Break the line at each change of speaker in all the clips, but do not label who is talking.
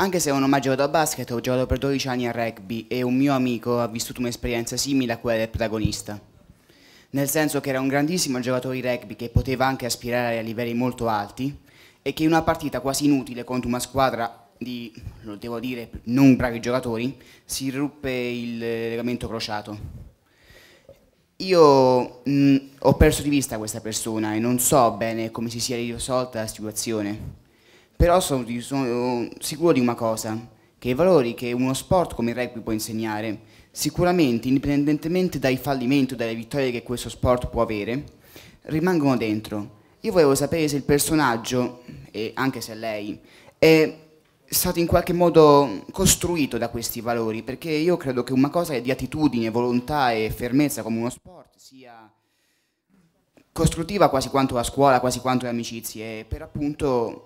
anche se non ho mai giocato a basket, ho giocato per 12 anni a rugby e un mio amico ha vissuto un'esperienza simile a quella del protagonista. Nel senso che era un grandissimo giocatore di rugby che poteva anche aspirare a livelli molto alti e che in una partita quasi inutile contro una squadra di, lo devo dire, non bravi giocatori, si ruppe il legamento crociato. Io mh, ho perso di vista questa persona e non so bene come si sia risolta la situazione, però sono, sono sicuro di una cosa, che i valori che uno sport come il rugby può insegnare, sicuramente, indipendentemente dai fallimenti o dalle vittorie che questo sport può avere, rimangono dentro. Io volevo sapere se il personaggio, e anche se lei, è stato in qualche modo costruito da questi valori, perché io credo che una cosa di attitudine, volontà e fermezza come uno sport sia costruttiva quasi quanto la scuola, quasi quanto le amicizie, per appunto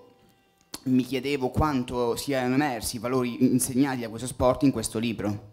mi chiedevo quanto siano emersi i valori insegnati da questo sport in questo libro.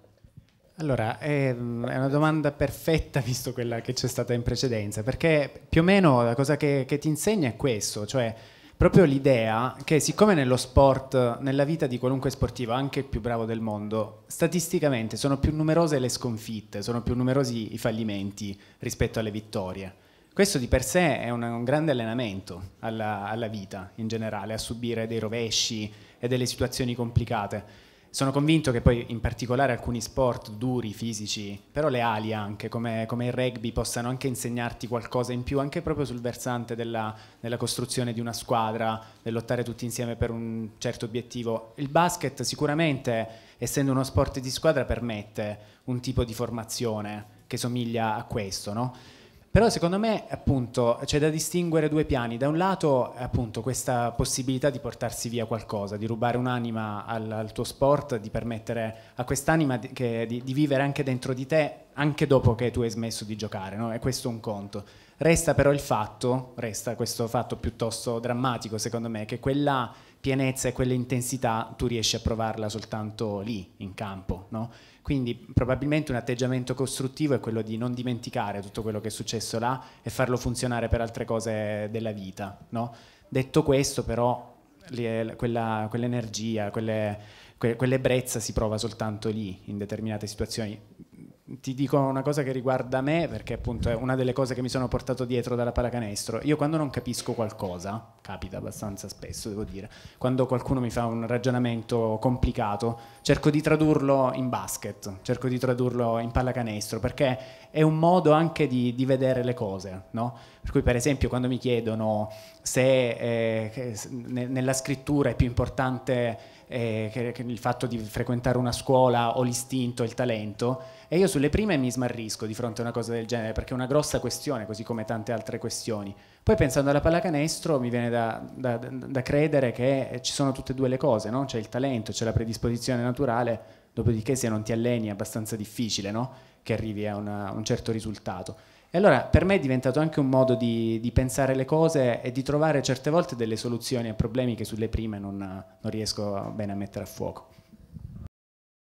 Allora, è, una domanda perfetta visto quella che c'è stata in precedenza, perché più o meno la cosa che, che ti insegna è questo, cioè proprio l'idea che siccome nello sport, nella vita di qualunque sportivo, anche il più bravo del mondo, statisticamente sono più numerose le sconfitte, sono più numerosi i fallimenti rispetto alle vittorie. Questo di per sé è un, un grande allenamento alla, alla vita in generale, a subire dei rovesci e delle situazioni complicate. Sono convinto che poi in particolare alcuni sport duri, fisici, però leali anche, come, come, il rugby, possano anche insegnarti qualcosa in più, anche proprio sul versante della, della, costruzione di una squadra, del lottare tutti insieme per un certo obiettivo. Il basket sicuramente, essendo uno sport di squadra, permette un tipo di formazione che somiglia a questo, no? Però secondo me appunto c'è da distinguere due piani. Da un lato appunto questa possibilità di portarsi via qualcosa, di rubare un'anima al, al tuo sport, di permettere a quest'anima di, che, di, di, vivere anche dentro di te anche dopo che tu hai smesso di giocare, no? E questo è un conto. Resta però il fatto, resta questo fatto piuttosto drammatico secondo me, che quella pienezza e quella intensità tu riesci a provarla soltanto lì, in campo, no? Quindi probabilmente un atteggiamento costruttivo è quello di non dimenticare tutto quello che è successo là e farlo funzionare per altre cose della vita. No? Detto questo però quella, quell'energia, quelle, quell'ebbrezza si prova soltanto lì in determinate situazioni ti dico una cosa che riguarda me, perché appunto è una delle cose che mi sono portato dietro dalla pallacanestro. Io quando non capisco qualcosa, capita abbastanza spesso, devo dire, quando qualcuno mi fa un ragionamento complicato, cerco di tradurlo in basket, cerco di tradurlo in pallacanestro, perché è un modo anche di, di vedere le cose, no? Per cui per esempio quando mi chiedono se eh, nella scrittura è più importante eh, che, che il fatto di frequentare una scuola o l'istinto, il talento, e io sulle prime mi smarrisco di fronte a una cosa del genere, perché è una grossa questione, così come tante altre questioni. Poi pensando alla pallacanestro mi viene da, da, da credere che ci sono tutte e due le cose, no? c'è il talento, c'è la predisposizione naturale, dopodiché se non ti alleni è abbastanza difficile no? che arrivi a, una, un certo risultato. E allora per me è diventato anche un modo di, di, pensare le cose e di trovare certe volte delle soluzioni a problemi che sulle prime non, non riesco bene a mettere a fuoco.